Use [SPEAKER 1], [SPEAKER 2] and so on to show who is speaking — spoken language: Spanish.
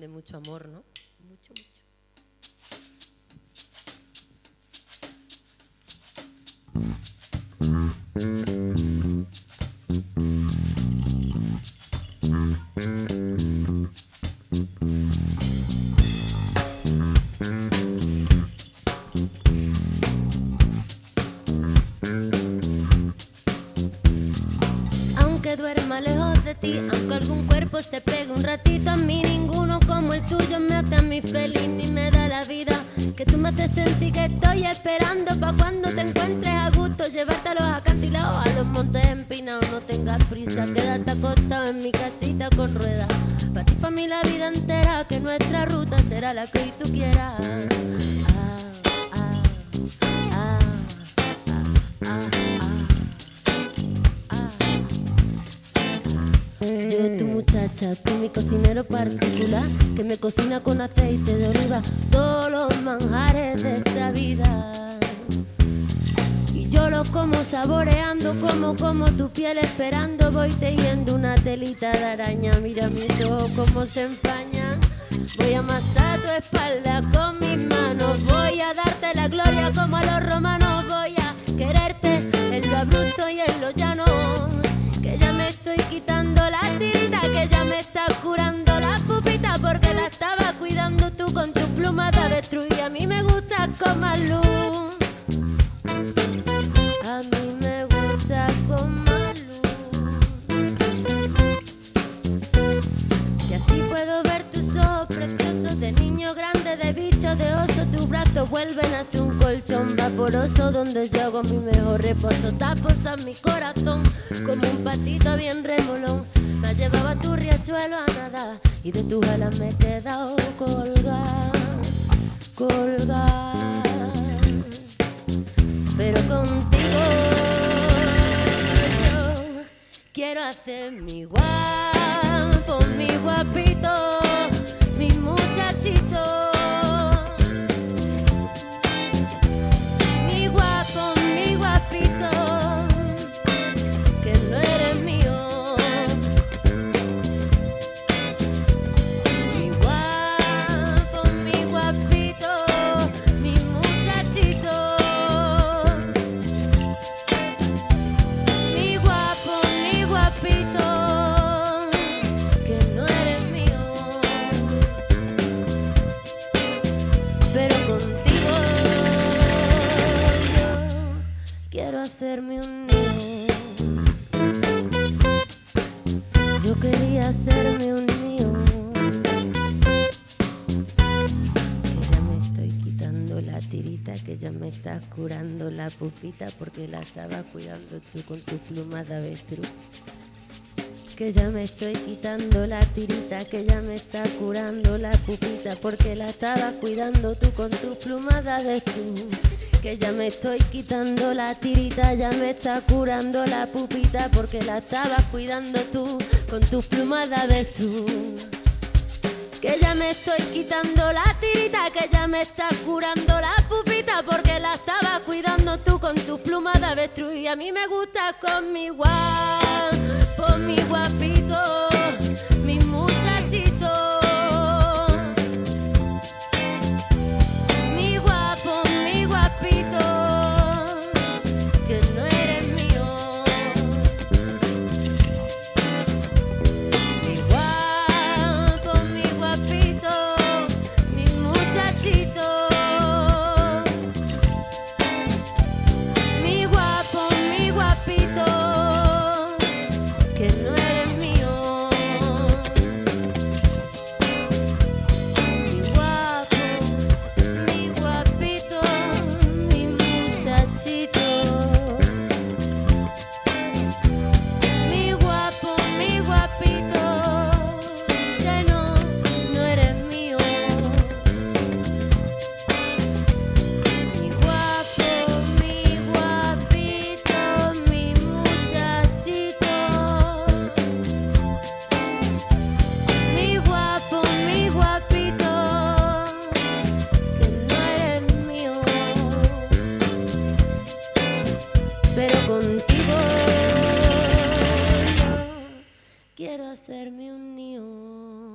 [SPEAKER 1] de mucho amor, ¿no? Mucho, mucho. Aunque cuerpo se pegue un ratito a mí, ninguno como el tuyo me hace a mí feliz ni me da la vida. Que tú me haces sentir que estoy esperando pa' cuando te encuentres a gusto, llevarte a los acantilados, a los montes empinados, no tengas prisa, quédate acostado en mi casita con ruedas. Pa' ti, pa' mí la vida entera, que nuestra ruta será la que tú quieras. Tu muchacha, tú mi cocinero particular Que me cocina con aceite de oliva Todos los manjares de esta vida. Y yo los como saboreando Como como tu piel esperando Voy tejiendo una telita de araña. Mira mis ojos como se empañan. Voy a amasar tu espalda con mis manos. Voy a darte la gloria como a los romanos. Voy a quererte en lo abrupto y en lo llano estoy quitando la tirita, que ya me está curando la pupita, porque la estaba cuidando tú con tu pluma de avestruz. Y a mí me gusta con más luz. Preciosos de niño grande, de bicho, de oso. Tus brazos vuelven a ser un colchón vaporoso donde yo hago mi mejor reposo. Tapos a mi corazón como un patito bien remolón. Me llevaba tu riachuelo a nadar y de tus alas me he quedado colgar, colgar. Pero contigo yo quiero hacer mi guapo, quiero hacerme un nido. Yo quería hacerme un nido. Que ya me estoy quitando la tirita, que ya me estás curando la pupita porque la estaba cuidando tú con tu pluma de avestruz. Que ya me estoy quitando la tirita, que ya me está curando la pupita, porque la estabas cuidando tú con tu plumada de tú. Que ya me estoy quitando la tirita, ya me está curando la pupita, porque la estabas cuidando tú con tu plumada de tú. Que ya me estoy quitando la tirita, que ya me está curando la pupita, porque la estabas cuidando tú con tu pluma de avestruz. Y a mí me gusta con mi guapo, unión.